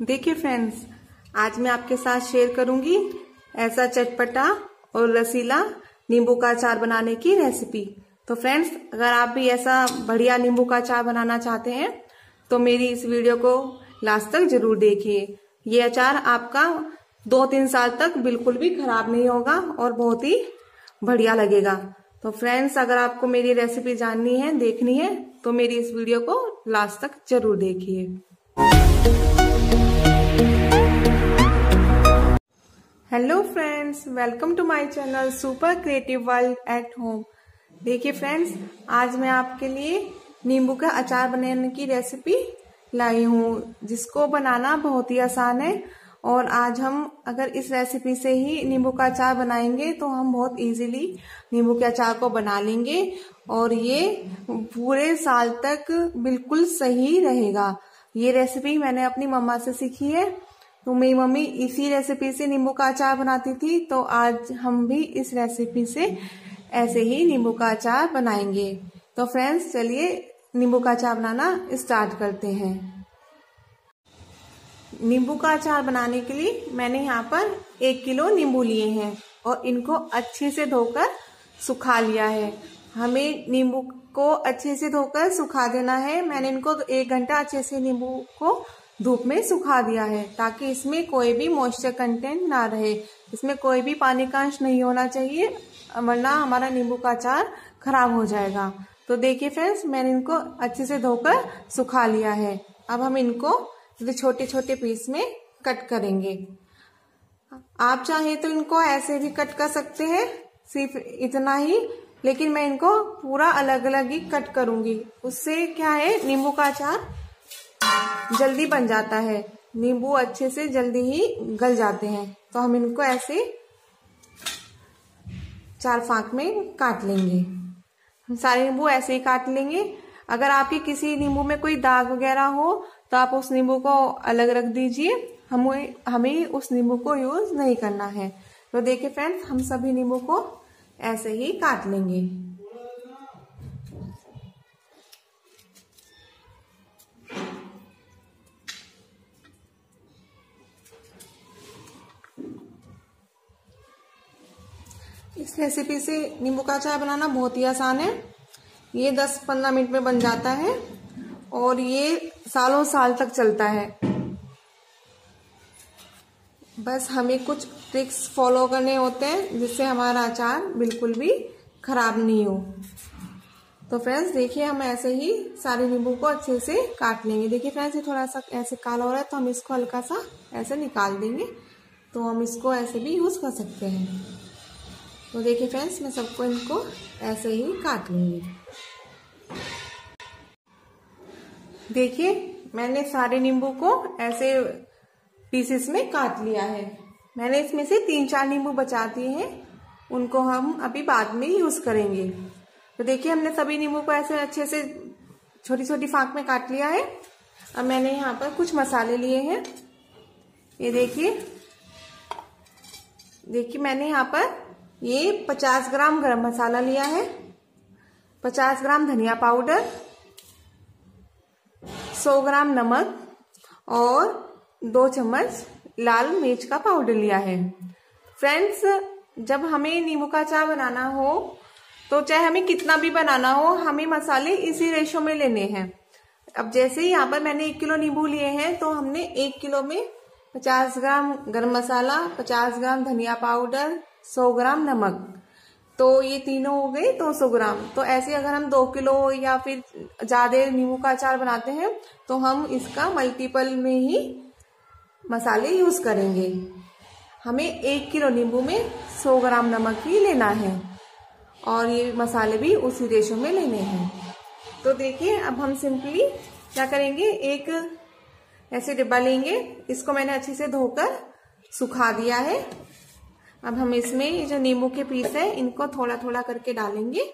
देखिए फ्रेंड्स आज मैं आपके साथ शेयर करूँगी ऐसा चटपटा और रसीला नींबू का अचार बनाने की रेसिपी तो फ्रेंड्स अगर आप भी ऐसा बढ़िया नींबू का अचार बनाना चाहते हैं तो मेरी इस वीडियो को लास्ट तक ज़रूर देखिए। ये अचार आपका दो तीन साल तक बिल्कुल भी खराब नहीं होगा और बहुत ही बढ़िया लगेगा। तो फ्रेंड्स अगर आपको मेरी रेसिपी जाननी है, देखनी है तो मेरी इस वीडियो को लास्ट तक ज़रूर देखिए। Hello friends welcome to my channel super creative world at home देखिए फ्रेंड्स आज मैं आपके लिए नींबू का अचार बनाने की रेसिपी लाई हूँ, जिसको बनाना बहुत ही आसान है। और आज हम अगर इस रेसिपी से ही नींबू का अचार बनाएँगे तो हम बहुत इजीली नींबू के अचार को बना लेंगे। और ये पूरे साल तक बिल्कुल सही रहेगा। ये रेसिपी मैंने अपनी मम्मा से सीखी है। तो मेरी मम्मी इसी रेसिपी से नींबू का अचार बनाती थी तो आज हम भी इस रेसिपी से ऐसे ही नींबू का अचार बनाएँगे। तो फ्रेंड्स चलिए नींबू का अचार बनाना स्टार्ट करते हैं। नींबू का अचार बनाने के लिए मैंने यहाँ पर एक किलो नींबू लिए हैं और इनको अच्छे से धोकर सुखा लिया है। हमें नींबू को अच्छे से धोकर सुखा देना है। मैंने इनको एक घंटा अच्छे से नींबू को धूप में सुखा दिया है, ताकि इसमें कोई भी मॉइस्चर कंटेंट ना रहे। इसमें कोई भी पानी का अंश नहीं होना चाहिए, वरना हमारा नींबू का अचार खराब हो जाएगा। तो देखिए फ्रेंड्स मैंने इनको अच्छे से धोकर सुखा लिया है। अब हम इनको छोटे छोटे पीस में कट करेंगे। आप चाहे तो इनको ऐसे भी कट कर सकते हैं, सिर्फ़ इतना ही, लेकिन मैं इनको पूरा अलग अलग ही कट करूँगी। उससे क्या है, नींबू का अचार जल्दी बन जाता है। नींबू अच्छे से जल्दी ही गल जाते हैं। तो हम इनको ऐसे चार फाक में काट लेंगे। हम सारे नींबू ऐसे ही काट लेंगे। अगर आपके किसी नींबू में कोई दाग वगैरह हो तो आप उस नींबू को अलग रख दीजिए। हमें हमें उस नींबू को यूज़ नहीं करना है। तो देखिए फ्रेंड्स, हम सभी नींबू को ऐसे ही काट लेंगे। इस रेसिपी से नींबू का चाय बनाना बहुत ही आसान है। ये 10-15 मिनट में बन जाता है और ये सालों साल तक चलता है। बस हमें कुछ ट्रिक्स फॉलो करने होते हैं जिससे हमारा अचार बिल्कुल भी खराब नहीं हो। तो फ्रेंड्स देखिए हम ऐसे ही सारे नींबू को अच्छे से काट लेंगे। देखिए फ्रेंड्स ये थोड़ा सा ऐसे काला हो रहा है तो हम इसको हल्का सा ऐसे निकाल देंगे। तो हम इसको ऐसे भी यूज़ कर सकते हैं। तो देखिए फ्रेंड्स, मैं सबको इनको ऐसे ही काट लूँगी। देखिए, मैंने सारे नींबू को ऐसे पीसेस में काट लिया है। मैंने इसमें से तीन चार नींबू बचा दिए हैं। उनको हम अभी बाद में यूज़ करेंगे। तो देखिए, हमने सभी नींबू को ऐसे अच्छे से छोटी छोटी फाक में काट लिया है। अब मैंने यहाँ पर कुछ मसाले लिए हैं। ये देखिए देखिए मैंने यहाँ पर ये 50 ग्राम गरम मसाला लिया है 50 ग्राम धनिया पाउडर 100 ग्राम नमक और दो चम्मच लाल मिर्च का पाउडर लिया है। फ्रेंड्स, जब हमें नींबू का चाय बनाना हो तो चाहे हमें कितना भी बनाना हो, हमें मसाले इसी रेशो में लेने हैं। अब जैसे यहाँ पर मैंने एक किलो नींबू लिए हैं तो हमने एक किलो में 50 ग्राम गरम मसाला 50 ग्राम धनिया पाउडर 100 ग्राम नमक। तो ये तीनों हो गए 200 ग्राम। तो ऐसे अगर हम दो किलो या फिर ज़्यादा नींबू का अचार बनाते हैं तो हम इसका मल्टीपल में ही मसाले यूज़ करेंगे। हमें एक किलो नींबू में 100 ग्राम नमक ही लेना है और ये मसाले भी उसी रेशो में लेने हैं। तो देखिए, अब हम सिंपली क्या करेंगे? एक ऐसे डिब्बा लेंगे। इसको मैंने अच्छे से धोकर सुखा दिया है। अब हम इसमें ये जो नींबू के पीस है, इनको थोड़ा थोड़ा करके डालेंगे।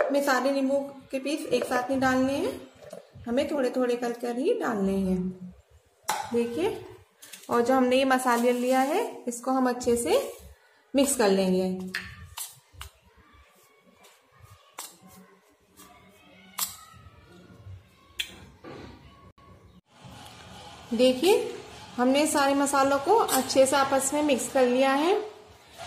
हमें सारे नींबू के पीस एक साथ नहीं डालने हैं। हमें थोड़े थोड़े कर कर ही डालने हैं। देखिए, और जो हमने ये मसाले लिया है, इसको हम अच्छे से मिक्स कर लेंगे। देखिए हमने सारे मसालों को अच्छे से आपस में मिक्स कर लिया है।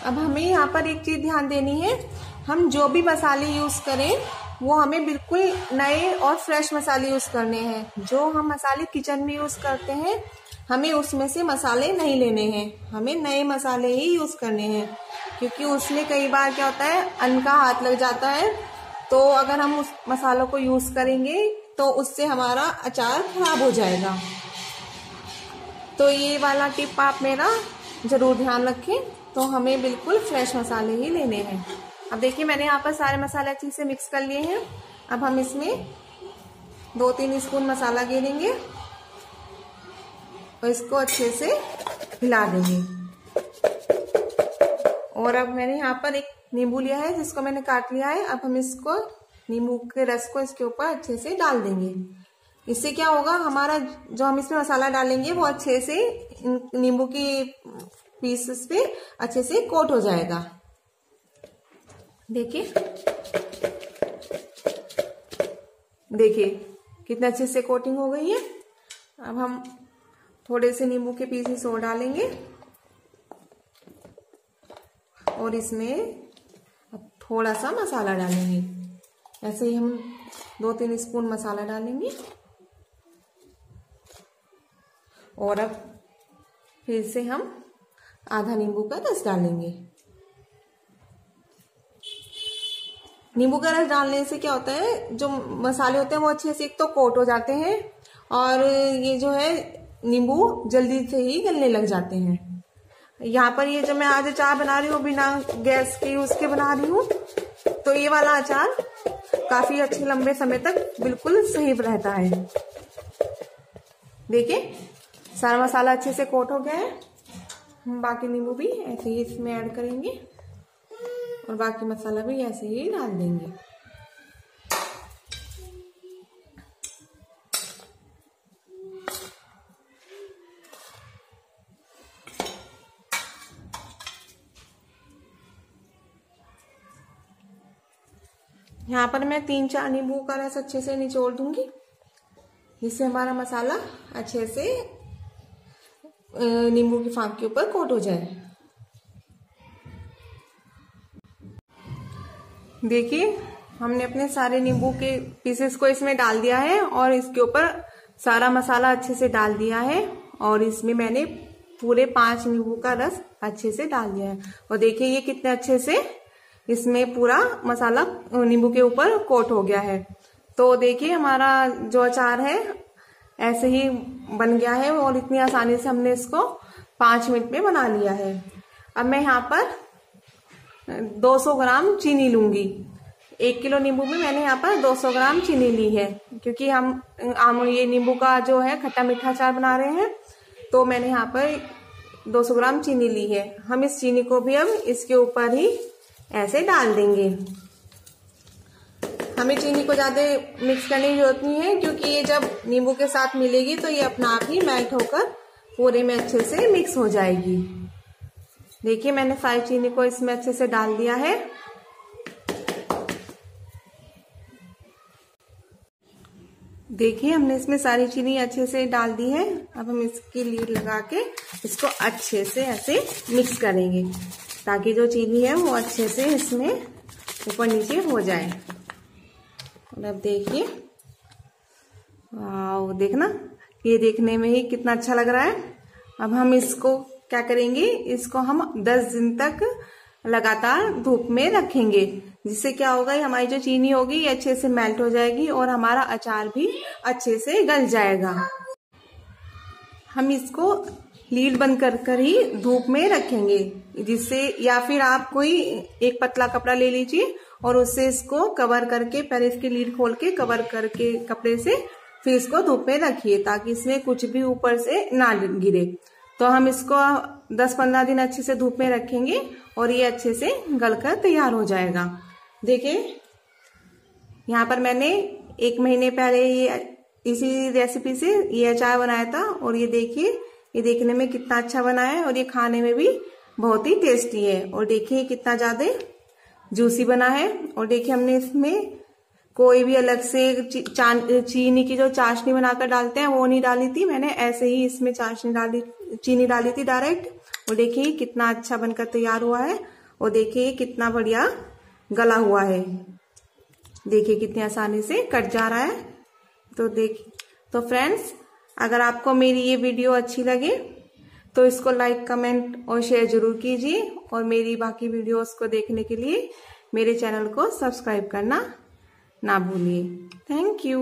अब हमें यहाँ पर एक चीज़ ध्यान देनी है। हम जो भी मसाले यूज़ करें, वो हमें बिल्कुल नए और फ्रेश मसाले यूज़ करने हैं। जो हम मसाले किचन में यूज़ करते हैं, हमें उसमें से मसाले नहीं लेने हैं। हमें नए मसाले ही यूज़ करने हैं। क्योंकि उसमें कई बार क्या होता है, अन्न का हाथ लग जाता है। तो अगर हम उस मसालों को यूज़ करेंगे तो उससे हमारा अचार खराब हो जाएगा। तो ये वाला टिप आप मेरा ज़रूर ध्यान रखें। तो हमें बिल्कुल फ्रेश मसाले ही लेने हैं। अब देखिए, मैंने यहाँ पर सारे मसाले अच्छे से मिक्स कर लिए हैं। अब हम इसमें दो तीन स्पून मसाला गिरेंगे और इसको अच्छे से हिला देंगे। और अब मैंने यहाँ पर एक नींबू लिया है, जिसको मैंने काट लिया है। अब हम इसको नींबू के रस को इसके ऊपर अच्छे से डाल देंगे। इससे क्या होगा, हमारा जो हम इसमें मसाला डालेंगे, वो अच्छे से नींबू की पीसेस पे अच्छे से कोट हो जाएगा। देखिए। देखिए, कितने अच्छे से कोटिंग हो गई है। अब हम थोड़े से नींबू के पीसेस और डालेंगे। और इसमें अब थोड़ा सा मसाला डालेंगे। ऐसे ही हम दो तीन स्पून मसाला डालेंगे। और अब फिर से हम आधा नींबू का रस डालेंगे। नींबू का रस डालने से क्या होता है, जो मसाले होते हैं वो अच्छे से एक तो कोट हो जाते हैं और ये जो है नींबू जल्दी से ही गलने लग जाते हैं। यहाँ पर ये जो मैं आज अचार बना रही हूँ, बिना गैस के यूज़ के बना रही हूँ तो ये वाला अचार काफ़ी अच्छे लंबे समय तक बिल्कुल सही रहता है। देखिए सारा मसाला अच्छे से कोट हो गया है। हम बाकी नींबू भी ऐसे ही इसमें ऐड करेंगे और बाकी मसाला भी ऐसे ही डाल देंगे। यहाँ पर मैं तीन चार नींबू का रस अच्छे से निचोड़ दूँगी। जिससे हमारा मसाला अच्छे से नींबू की फाक के ऊपर कोट हो जाए। देखिए, हमने अपने सारे नींबू के पीसेस को इसमें डाल दिया है और इसके ऊपर सारा मसाला अच्छे से डाल दिया है और इसमें मैंने पूरे पाँच नींबू का रस अच्छे से डाल दिया है। और देखिए, ये कितने अच्छे से इसमें पूरा मसाला नींबू के ऊपर कोट हो गया है। तो देखिए, हमारा जो अचार है ऐसे ही बन गया है और इतनी आसानी से हमने इसको पाँच मिनट में बना लिया है। अब मैं यहाँ पर 200 ग्राम चीनी लूँगी। एक किलो नींबू में मैंने यहाँ पर 200 ग्राम चीनी ली है, क्योंकि हम, आम, ये नींबू का जो है खट्टा मीठा अचार बना रहे हैं तो मैंने यहाँ पर 200 ग्राम चीनी ली है। हम इस चीनी को भी अब इसके ऊपर ही ऐसे डाल देंगे। हमें चीनी को ज़्यादा मिक्स करने की ज़रूरत नहीं है, क्योंकि ये जब नींबू के साथ मिलेगी तो ये अपना आप ही मेल्ट होकर पूरे में अच्छे से मिक्स हो जाएगी। देखिए, मैंने सारी चीनी को इसमें अच्छे से डाल दिया है। देखिए, हमने इसमें सारी चीनी अच्छे से डाल दी है। अब हम इसकी लीड लगा के इसको अच्छे से ऐसे मिक्स करेंगे, ताकि जो चीनी है वो अच्छे से इसमें ऊपर नीचे हो जाए। और अब देखिए। देखना, ये देखने में ही कितना अच्छा लग रहा है। अब हम इसको क्या करेंगे? इसको हम 10 दिन तक लगातार धूप में रखेंगे, जिससे क्या होगा हमारी जो चीनी होगी, ये अच्छे से मेल्ट हो जाएगी और हमारा अचार भी अच्छे से गल जाएगा। हम इसको लीड बंद कर कर ही धूप में रखेंगे। जिससे, या फिर आप कोई एक पतला कपड़ा ले लीजिए और उससे इसको कवर करके, पहले इसकी लीड खोल के कवर करके कपड़े से फिर इसको धूप में रखिए ताकि इसमें कुछ भी ऊपर से ना गिरे। तो हम इसको 10-15 दिन अच्छे से धूप में रखेंगे और ये अच्छे से गलकर तैयार हो जाएगा। देखिए, यहाँ पर मैंने एक महीने पहले ये इसी रेसिपी से ये अचार बनाया था और ये देखिए ये देखने में कितना अच्छा बना है और ये खाने में भी बहुत ही टेस्टी है। और देखिए कितना ज़्यादा जूसी बना है। और देखिए हमने इसमें कोई भी अलग से चीनी की जो चाशनी बनाकर डालते हैं, वो नहीं डाली थी। मैंने ऐसे ही इसमें चाशनी डाली, चीनी डाली थी डायरेक्ट। और देखिए कितना अच्छा बनकर तैयार हुआ है। और देखिए कितना बढ़िया गला हुआ है। देखिए कितनी आसानी से कट जा रहा है। तो देख तो फ्रेंड्स अगर आपको मेरी ये वीडियो अच्छी लगे तो इसको लाइक कमेंट और शेयर ज़रूर कीजिए। और मेरी बाकी वीडियोस को देखने के लिए मेरे चैनल को सब्सक्राइब करना ना भूलिए। Thank you